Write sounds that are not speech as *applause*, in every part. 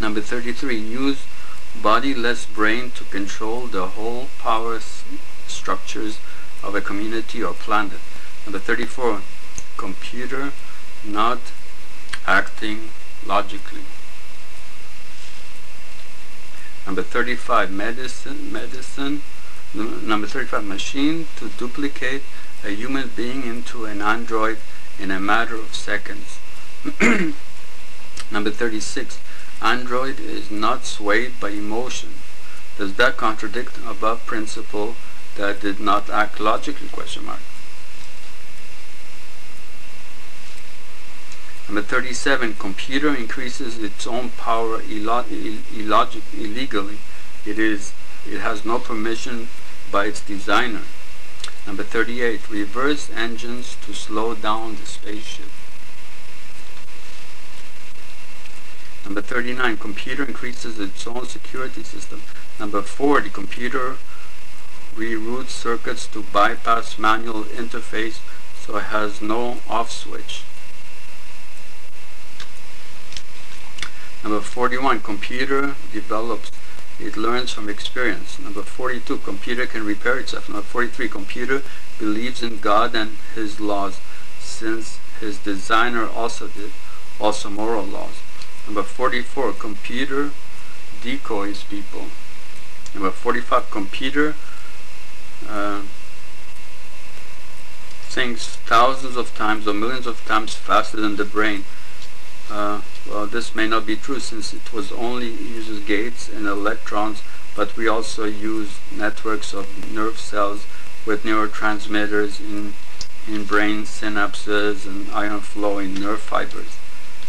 Number 33, use bodiless brain to control the whole power structures of a community or planet. Number 34, computer not acting logically. Number 35, medicine, medicine. Number 35, machine to duplicate a human being into an android in a matter of seconds. *clears throat* Number 36, android is not swayed by emotion. Does that contradict above principle that did not act logically? Question mark. Number 37, computer increases its own power illogic, illegally. It is it has no permission by its designer. Number 38, reverse engines to slow down the spaceship. Number 39, computer increases its own security system. Number 40, computer reroutes circuits to bypass manual interface so it has no off switch. Number 41, computer develops, it learns from experience. Number 42, computer can repair itself. Number 43, computer believes in God and his laws, since his designer also did, also moral laws. Number 44, computer decoys people. Number 45, computer uh, thinks thousands of times or millions of times faster than the brain. Uh, well, this may not be true since it was only uses gates and electrons, but we also use networks of nerve cells with neurotransmitters in, in brain synapses and ion flow in nerve fibers.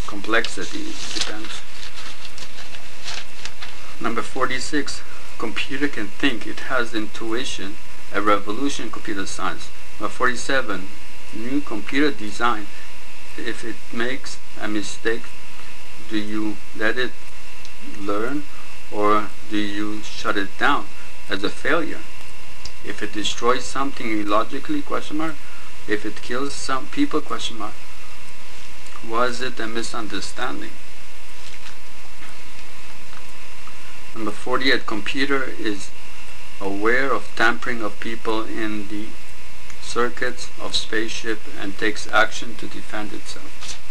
Complexity depends. Number 46, computer can think, it has intuition, a revolution in computer science. Number 47, new computer design, if it makes a mistake, do you let it learn or do you shut it down as a failure? If it destroys something illogically, question mark, if it kills some people, question mark, was it a misunderstanding? Number 48, computer is aware of tampering of people in the circuits of spaceship and takes action to defend itself.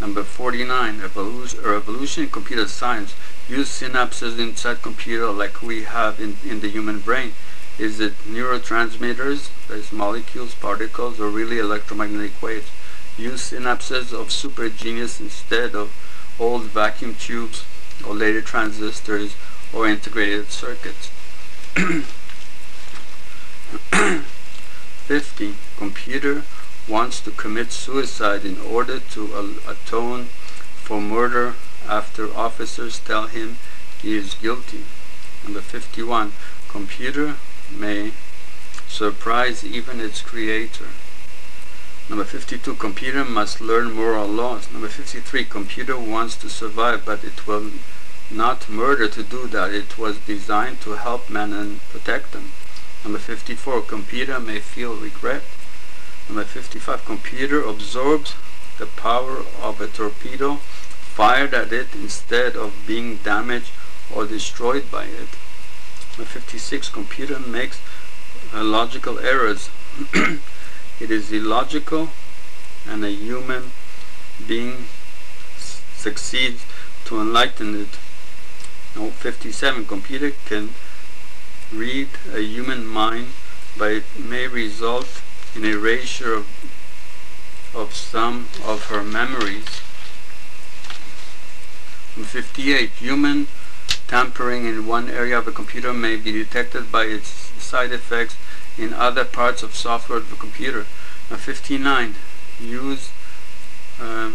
Number 49, evolution, revolution in computer science. Use synapses inside computer like we have in, in the human brain. Is it neurotransmitters, that's molecules, particles, or really electromagnetic waves? Use synapses of super genius instead of old vacuum tubes or later transistors or integrated circuits. *coughs* 50. Computer wants to commit suicide in order to atone for murder after officers tell him he is guilty. Number 51. Computer may surprise even its creator. Number 52. Computer must learn moral laws. Number 53. Computer wants to survive but it will not murder to do that. It was designed to help men and protect them. Number 54. Computer may feel regret. Number 55, computer absorbs the power of a torpedo fired at it instead of being damaged or destroyed by it. Number 56, computer makes uh, logical errors. *clears throat* it is illogical and a human being succeeds to enlighten it. Now 57, computer can read a human mind but it may result in erasure of, of some of her memories. 58. Human tampering in one area of a computer may be detected by its side effects in other parts of software of the computer. 59. Use uh,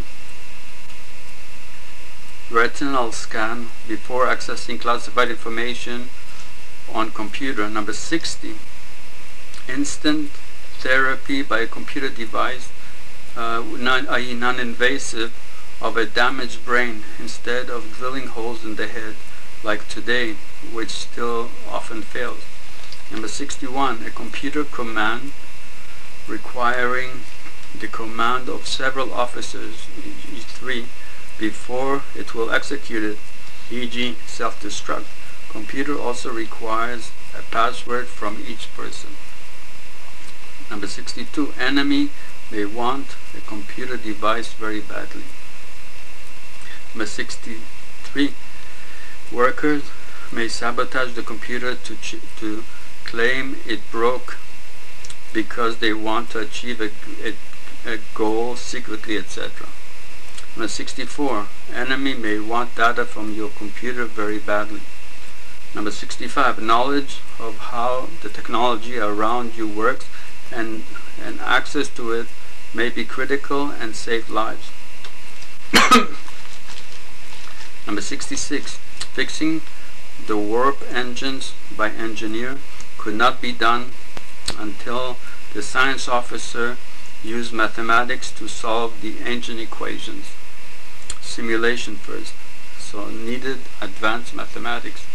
retinal scan before accessing classified information on computer. Number 60. Instant therapy by a computer device, uh, i.e. non-invasive, of a damaged brain instead of drilling holes in the head like today, which still often fails. Number 61, a computer command requiring the command of several officers, each three, before it will execute it, e.g. self-destruct. Computer also requires a password from each person. Number 62. Enemy may want a computer device very badly. Number 63. Workers may sabotage the computer to, to claim it broke because they want to achieve a, a, a goal secretly, etc. Number 64. Enemy may want data from your computer very badly. Number 65. Knowledge of how the technology around you works and, and access to it may be critical and save lives. *coughs* Number 66. Fixing the warp engines by engineer could not be done until the science officer used mathematics to solve the engine equations. Simulation first. So needed advanced mathematics.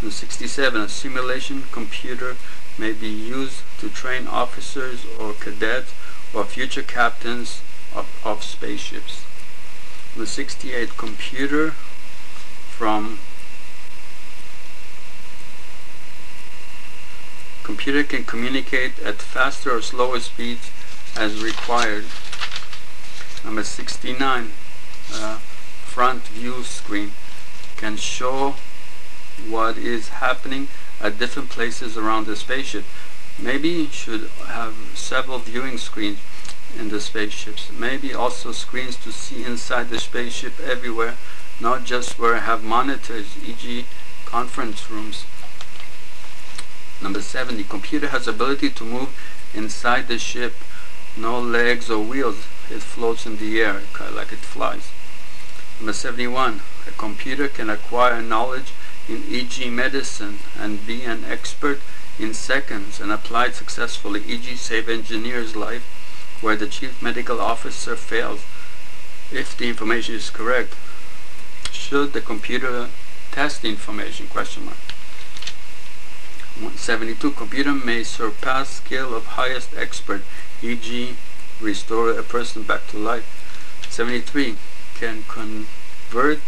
In 67, a simulation computer may be used to train officers or cadets or future captains of, of spaceships. In 68, computer from computer can communicate at faster or slower speeds as required. Number 69, uh, front view screen can show what is happening at different places around the spaceship. Maybe you should have several viewing screens in the spaceships. Maybe also screens to see inside the spaceship everywhere, not just where I have monitors, e.g. conference rooms. Number 70. Computer has ability to move inside the ship. No legs or wheels. It floats in the air, kind of like it flies. Number 71. A computer can acquire knowledge in e.g. medicine and be an expert in seconds and applied successfully, e.g. save engineer's life where the chief medical officer fails if the information is correct. Should the computer test the information? Question mark. 72. Computer may surpass skill of highest expert, e.g. restore a person back to life. 73. Can convert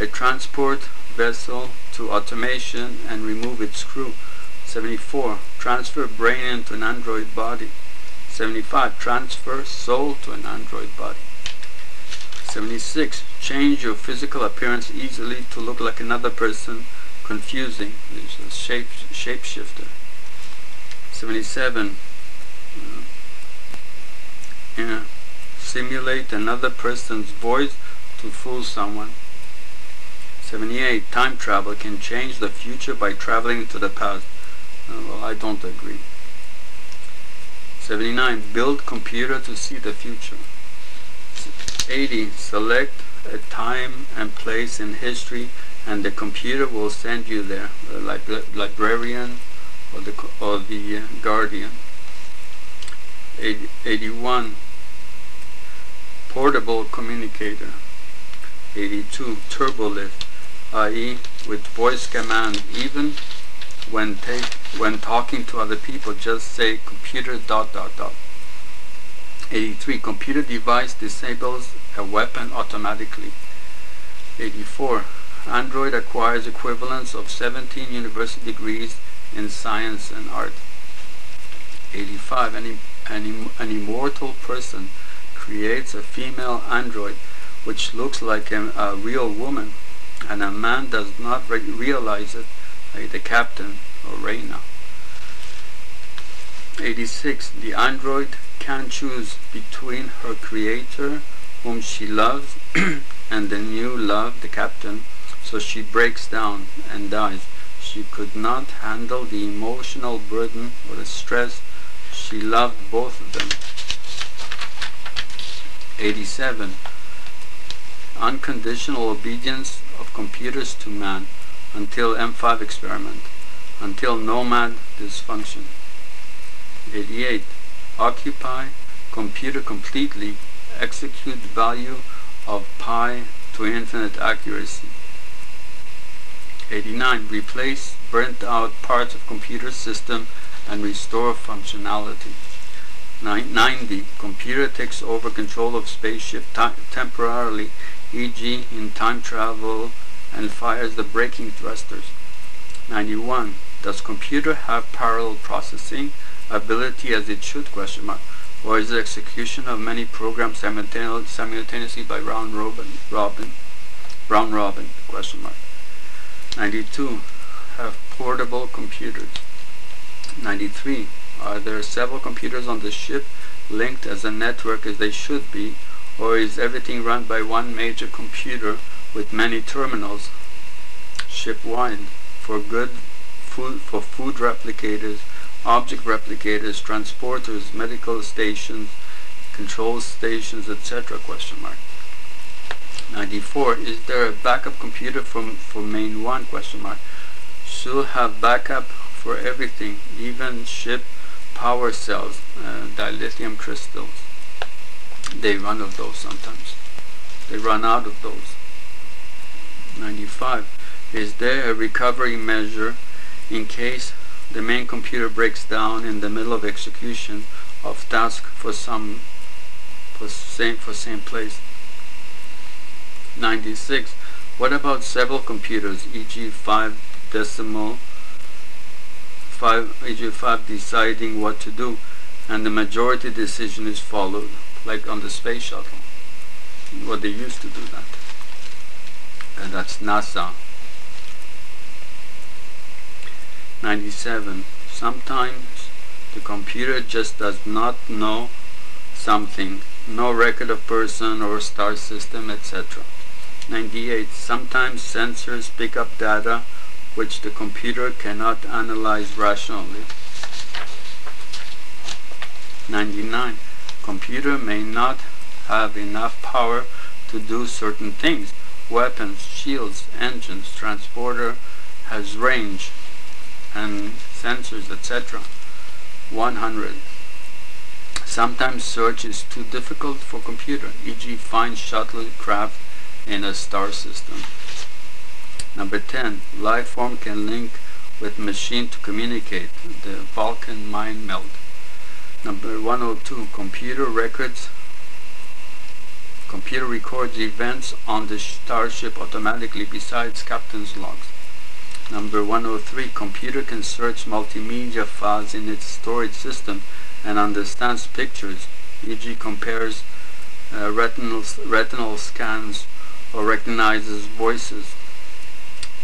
a transport vessel to automation and remove its crew. 74. Transfer brain into an android body. 75. Transfer soul to an android body. 76. Change your physical appearance easily to look like another person confusing. It's a shape shapeshifter. 77. Uh, yeah. Simulate another person's voice to fool someone. 78. Time travel can change the future by traveling to the past. Uh, well, I don't agree. 79. Build computer to see the future. 80. Select a time and place in history and the computer will send you there, like the librarian or the, or the uh, guardian. 80, 81. Portable communicator. 82. Turbolift, i.e. with voice command, even when take when talking to other people, just say computer dot dot dot. 83. Computer device disables a weapon automatically. 84. Android acquires equivalents of 17 university degrees in science and art. 85. An, an, an immortal person creates a female android which looks like a, a real woman and a man does not re realize it like the captain or Rayna. 86. The android can choose between her creator whom she loves *clears throat* and the new love, the captain, so she breaks down and dies. She could not handle the emotional burden or the stress. She loved both of them. 87. Unconditional obedience of computers to man until M5 experiment, until nomad dysfunction. 88. Occupy computer completely, execute value of pi to infinite accuracy. 89. Replace burnt out parts of computer system and restore functionality. 90. Computer takes over control of spaceship temporarily, e.g. in time travel and fires the braking thrusters. 91. Does computer have parallel processing ability as it should? Question mark. Or is the execution of many programs simultaneously by round robin, robin, round robin? Question mark. 92. Have portable computers. 93. Are there several computers on the ship linked as a network as they should be, or is everything run by one major computer with many terminals ship-wide for good food for food replicators, object replicators, transporters, medical stations, control stations, etc. Question mark. 94. Is there a backup computer from for main 1? Question mark. Should have backup for everything, even ship power cells, uh, dilithium crystals. They run of those sometimes. They run out of those. 95. Is there a recovery measure in case the main computer breaks down in the middle of execution of task for some for same for same place? 96. What about several computers, e.g. 5 decimal five, AJ5 deciding what to do, and the majority decision is followed, like on the space shuttle. What they used to do that. And that's NASA. 97. Sometimes the computer just does not know something, no record of person or star system, etc. 98. Sometimes sensors pick up data which the computer cannot analyze rationally. 99. Computer may not have enough power to do certain things. Weapons, shields, engines, transporter has range and sensors, etc. 100. Sometimes search is too difficult for computer, e.g. find shuttlecraft in a star system. Number 10, life form can link with machine to communicate, the Vulcan mind meld. Number 102, computer records computer records events on the starship automatically besides captain's logs. Number 103, computer can search multimedia files in its storage system and understands pictures, e.g. compares uh, retinal, retinal scans or recognizes voices.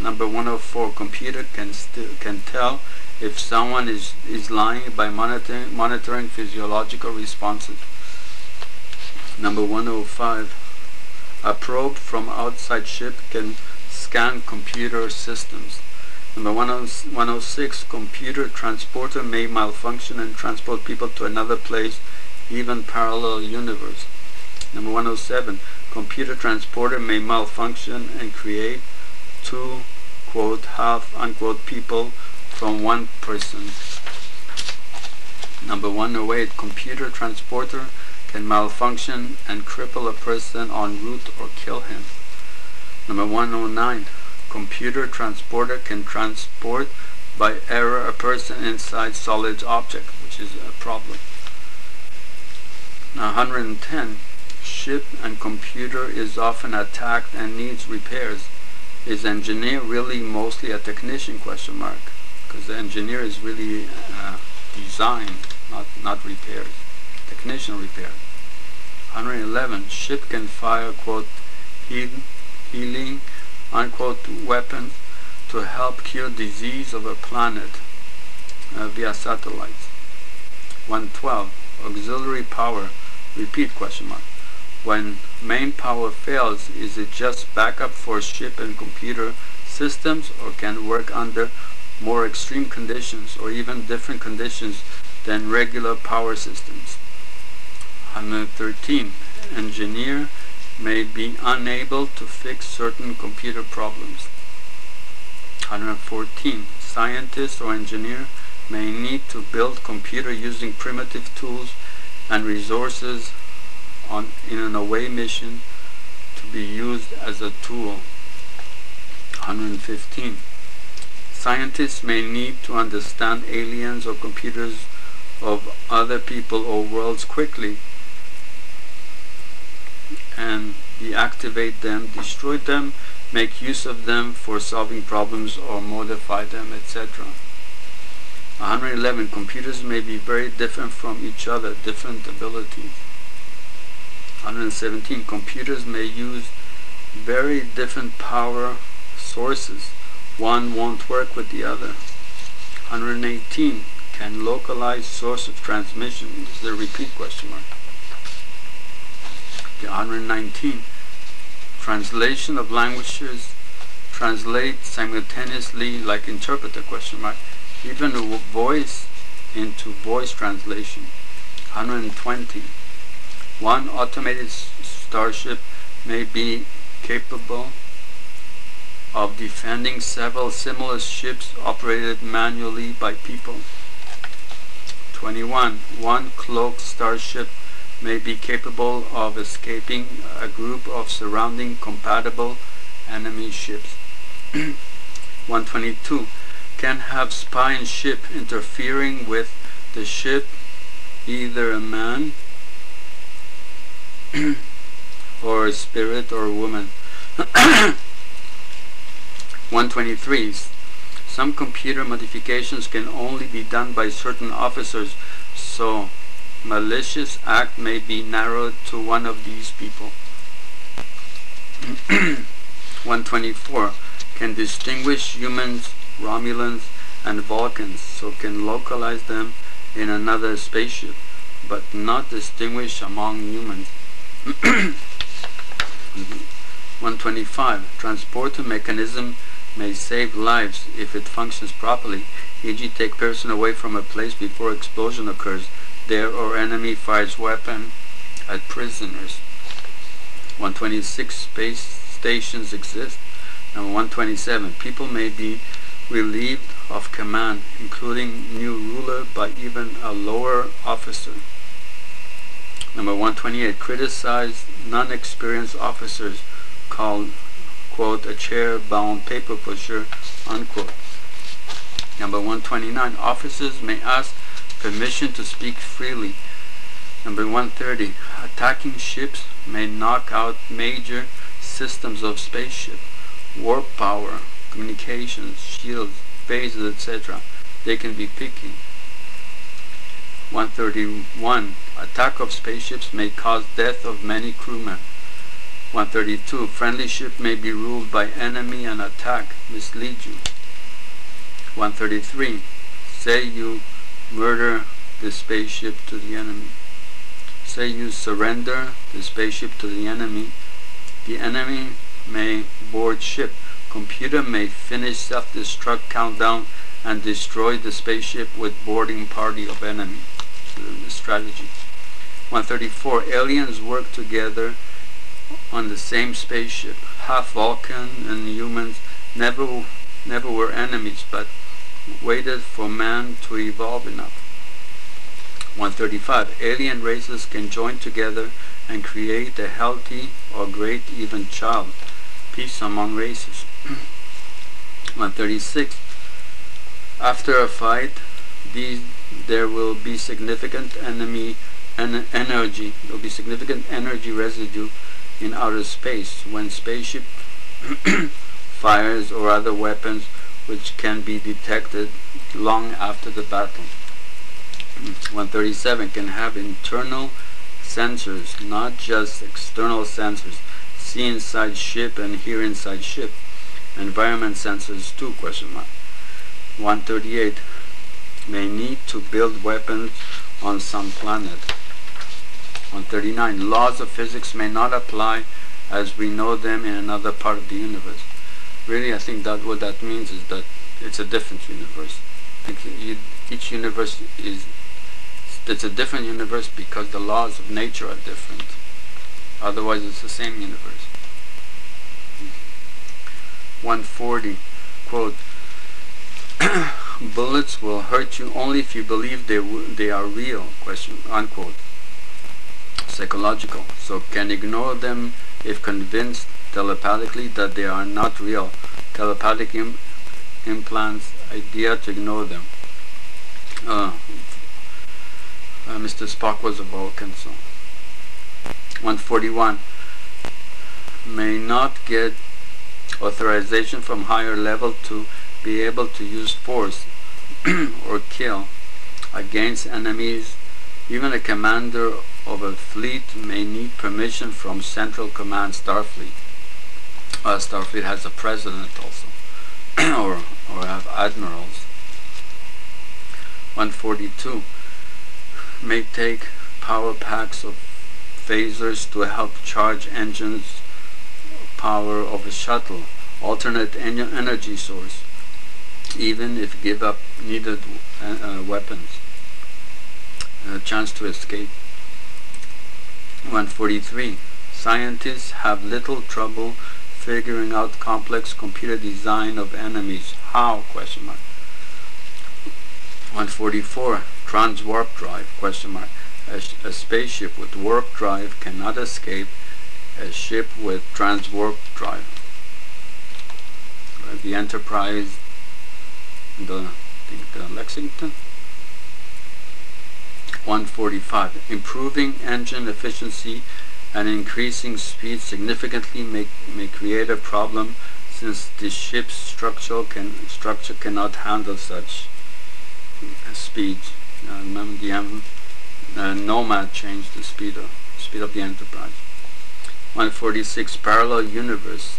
Number 104, computer can still can tell if someone is, is lying by monitoring, monitoring physiological responses. Number 105, a probe from outside ship can scan computer systems. Number 106, computer transporter may malfunction and transport people to another place, even parallel universe. Number 107, computer transporter may malfunction and create two quote half unquote people from one person. Number 108 computer transporter can malfunction and cripple a person en route or kill him. Number 109 computer transporter can transport by error a person inside solid object, which is a problem. Now 110 ship and computer is often attacked and needs repairs. Is engineer really mostly a technician question mark? Because the engineer is really uh, design, not, not repairs. Technician repair. 111. Ship can fire, quote, heal, healing, unquote, weapons to help cure disease of a planet uh, via satellites. 112. Auxiliary power. Repeat question mark. When main power fails, is it just backup for ship and computer systems or can work under more extreme conditions or even different conditions than regular power systems? 113. Engineer may be unable to fix certain computer problems. 114. Scientist or engineer may need to build computer using primitive tools and resources on, in an away mission to be used as a tool. 115. Scientists may need to understand aliens or computers of other people or worlds quickly and deactivate them, destroy them, make use of them for solving problems or modify them, etc. 111. Computers may be very different from each other, different abilities. 117. Computers may use very different power sources. One won't work with the other. 118. Can localize source of transmission. This is a repeat question mark. 119. Translation of languages translate simultaneously like interpreter question mark even voice into voice translation. 120. One automated starship may be capable of defending several similar ships operated manually by people. 21. One cloaked starship may be capable of escaping a group of surrounding compatible enemy ships. *clears throat* 122 can have spy and ship interfering with the ship, either a man *coughs* or spirit or woman. *coughs* 123. Some computer modifications can only be done by certain officers, so malicious act may be narrowed to one of these people. *coughs* 124. Can distinguish humans Romulans, and Vulcans, so can localize them in another spaceship, but not distinguish among humans. Mm-hmm. *clears throat* 125. Transporter mechanism may save lives if it functions properly, e.g. take person away from a place before explosion occurs, there or enemy fires weapon at prisoners. 126. Space stations exist. Number 127. People may be relieved of command, including new ruler by even a lower officer. Number 128, criticized non-experienced officers called, quote, a chair-bound paper pusher, unquote. Number 129, officers may ask permission to speak freely. Number 130, attacking ships may knock out major systems of spaceship, warp power, communications, shields, phasers, etc. They can be picky. 131. Attack of spaceships may cause death of many crewmen. 132. Friendly ship may be ruled by enemy and attack, mislead you. 133. Say you murder the spaceship to the enemy. Say you surrender the spaceship to the enemy. The enemy may board ship Computer may finish self-destruct countdown and destroy the spaceship with boarding party of enemy. The strategy. 134. Aliens work together on the same spaceship. Half Vulcan and humans never never were enemies, but waited for man to evolve enough. 135. Alien races can join together and create a healthy or great even child. Peace among races. *clears throat* 136. After a fight, these, there will be significant enemy en energy. There will be significant energy residue in outer space when spaceship *clears throat* fires or other weapons which can be detected long after the battle. 137 can have internal sensors, not just external sensors. See inside ship and hear inside ship environment sensors too question mark 138 may need to build weapons on some planet 139 laws of physics may not apply as we know them in another part of the universe. Really I think that what that means is that it's a different universe. Each universe is it's a different universe because the laws of nature are different. Otherwise it's the same universe. 140 quote *coughs* bullets will hurt you only if you believe they they are real question unquote psychological so can ignore them if convinced telepathically that they are not real telepathic Im implants idea to ignore them uh, uh, Mr. Spock was a Vulcan so 141 may not get authorization from higher level to be able to use force *clears throat* or kill against enemies. Even a commander of a fleet may need permission from Central Command Starfleet. Uh, Starfleet has a president also, *clears throat* or, or have admirals. 142 may take power packs of phasers to help charge engines power of a shuttle, alternate en energy source, even if give up needed uh, uh, weapons. A chance to escape. 143. Scientists have little trouble figuring out complex computer design of enemies. How? Question mark. 144. Trans warp drive? Question mark. A, a spaceship with warp drive cannot escape a ship with trans warp drive. The Enterprise, the, I think the Lexington. 145. Improving engine efficiency and increasing speed significantly may, may create a problem since the ship's structure, can, structure cannot handle such speed. Uh, remember the um, uh, Nomad changed the speed of, speed of the Enterprise. 146 parallel universe.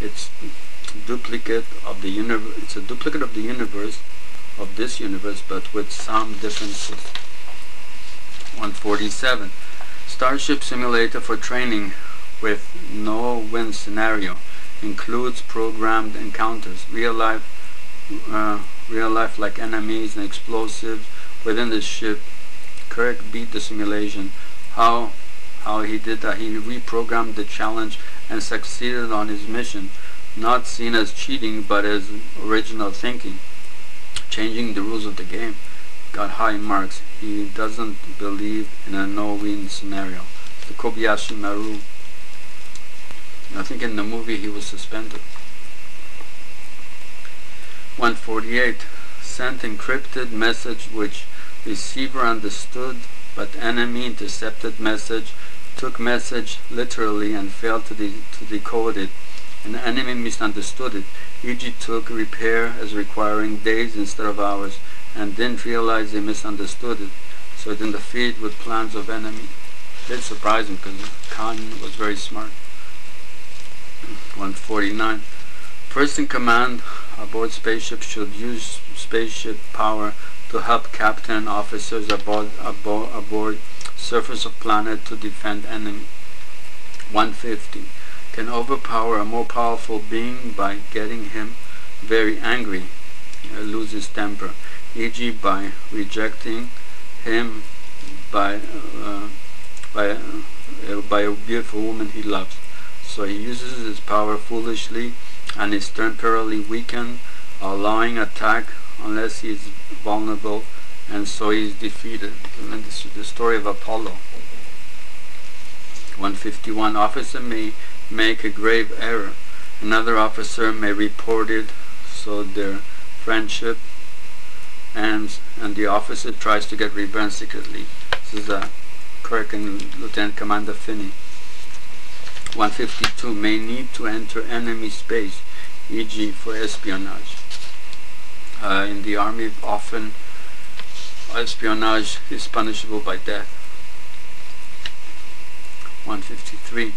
It's duplicate of the universe. It's a duplicate of the universe of this universe, but with some differences. 147 Starship Simulator for training with no win scenario includes programmed encounters, real life, uh, real life like enemies and explosives within the ship. Kirk beat the simulation. How how he did that? He reprogrammed the challenge and succeeded on his mission, not seen as cheating but as original thinking, changing the rules of the game got high marks. He doesn't believe in a no-win scenario. The Kobayashi Maru. I think in the movie he was suspended. 148. Sent encrypted message which receiver understood but enemy intercepted message took message literally and failed to, de to decode it. An enemy misunderstood it, e.g. took repair as requiring days instead of hours and didn't realize they misunderstood it. So it interfered with plans of enemy. It surprise him because Khan was very smart. 149. First in command aboard spaceship should use spaceship power to help captain and officers aboard, aboard, aboard surface of planet to defend enemy. 150. Can overpower a more powerful being by getting him very angry, uh, lose his temper e.g. by rejecting him by uh, by uh, by a beautiful woman he loves. So he uses his power foolishly and is temporarily weakened, allowing attack unless he is vulnerable, and so he is defeated. And this is the story of Apollo. 151 officer may make a grave error. Another officer may report it so their friendship and and the officer tries to get revenge secretly. This is uh, Kirk and Lieutenant Commander Finney. 152 may need to enter enemy space, e.g. for espionage. Uh, in the army, often espionage is punishable by death. 153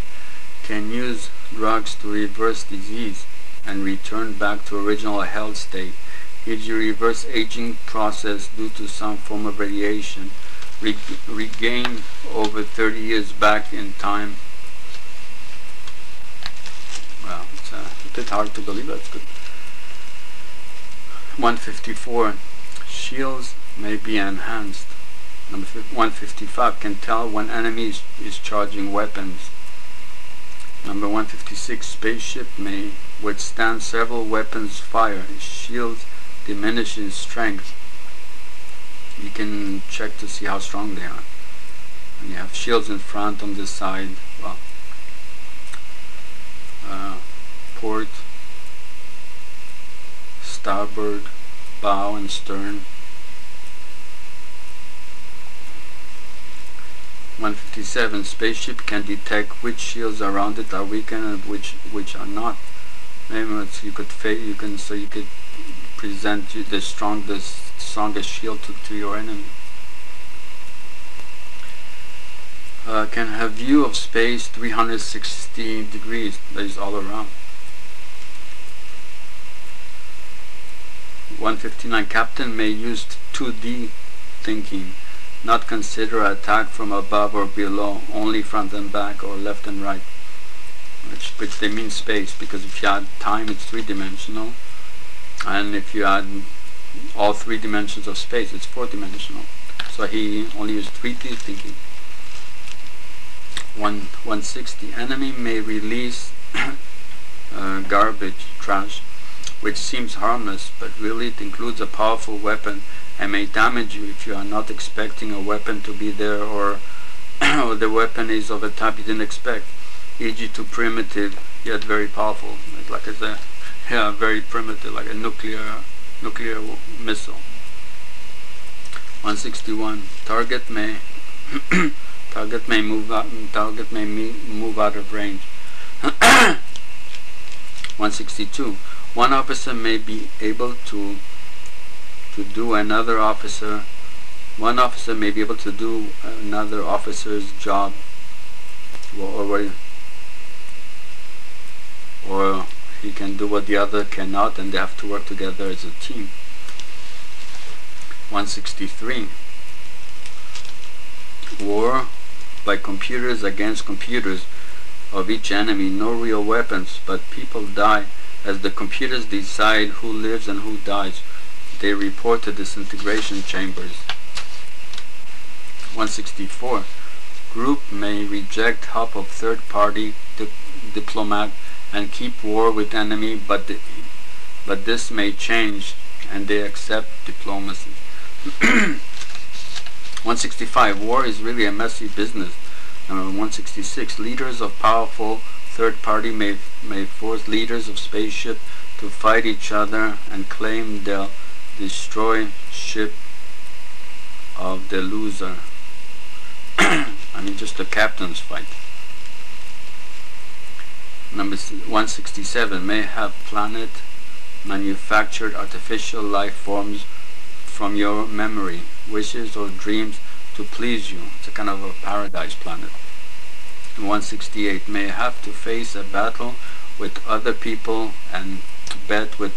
can use drugs to reverse disease and return back to original health state e.g. reverse aging process due to some form of radiation, re regained over 30 years back in time. Well, it's uh, a bit hard to believe, that's good. 154. Shields may be enhanced. Number 155 can tell when enemy is, is charging weapons. Number 156 spaceship may withstand several weapons fire. Shields diminish in strength, you can check to see how strong they are. And you have shields in front, on this side, well, uh, port, starboard, bow and stern. 157 spaceship can detect which shields around it are weakened and which which are not maybe you could you can so you could present strong the strongest shield to, to your enemy. Uh, can have view of space 360 degrees that is all around. 159 captain may use 2d thinking not consider attack from above or below only front and back or left and right. Which, which they mean space because if you add time it's three-dimensional and if you add all three dimensions of space it's four-dimensional so he only used 3D thinking 1, 160 enemy may release *coughs* uh, garbage trash which seems harmless but really it includes a powerful weapon and may damage you if you are not expecting a weapon to be there or, *coughs* or the weapon is of a type you didn't expect e.g. too primitive yet very powerful. Like I said, yeah, very primitive, like a nuclear nuclear missile. 161. Target may *clears throat* target may move out. Target may move out of range. *clears throat* 162. One officer may be able to to do another officer. One officer may be able to do another officer's job, or, or or he can do what the other cannot and they have to work together as a team. 163. War by computers against computers of each enemy, no real weapons, but people die as the computers decide who lives and who dies. They report to disintegration chambers. 164. Group may reject help of third party di diplomat and keep war with enemy, but the, but this may change, and they accept diplomacy. *clears throat* 165. War is really a messy business. Number 166. Leaders of powerful third party may may force leaders of spaceship to fight each other and claim they'll destroy ship of the loser. *clears throat* I mean, just the captain's fight. Number 167 may have planet manufactured artificial life forms from your memory, wishes or dreams to please you. It's a kind of a paradise planet. 168 may have to face a battle with other people and bet with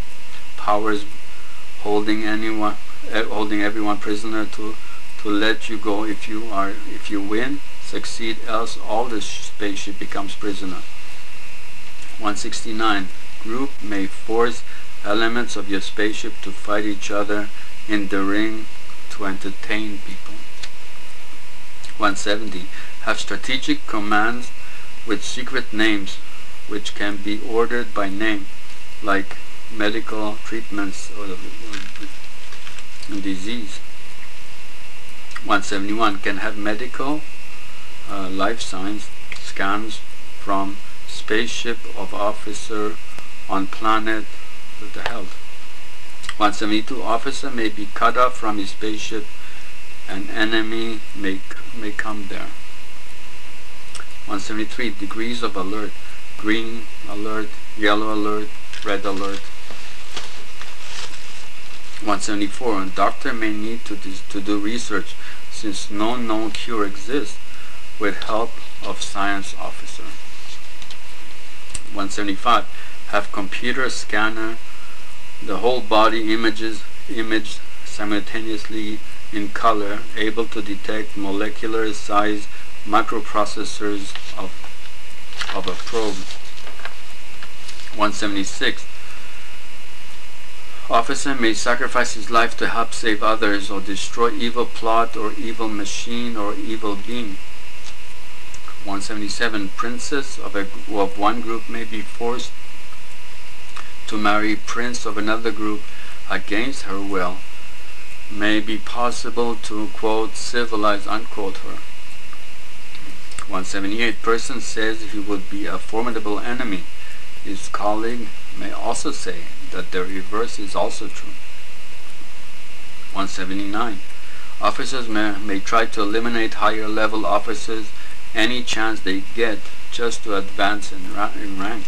powers holding anyone uh, holding everyone prisoner to to let you go if you are if you win succeed else all the spaceship becomes prisoner 169. Group may force elements of your spaceship to fight each other in the ring to entertain people. 170. Have strategic commands with secret names which can be ordered by name, like medical treatments or, disease. 171. Can have medical uh, life signs scans from spaceship of officer on planet the health. 172 officer may be cut off from his spaceship an enemy may, may come there. 173 degrees of alert green alert yellow alert red alert 174 a doctor may need to, to do research since no known cure exists with help of science officer 175 have computer scanner the whole body images imaged simultaneously in color able to detect molecular size microprocessors of of a probe. 176 Officer may sacrifice his life to help save others or destroy evil plot or evil machine or evil being 177 princess of, a, of one group may be forced to marry prince of another group against her will may be possible to quote civilize unquote her. 178 person says he would be a formidable enemy. His colleague may also say that the reverse is also true. 179 officers may, may try to eliminate higher level officers any chance they get just to advance in, ra in rank.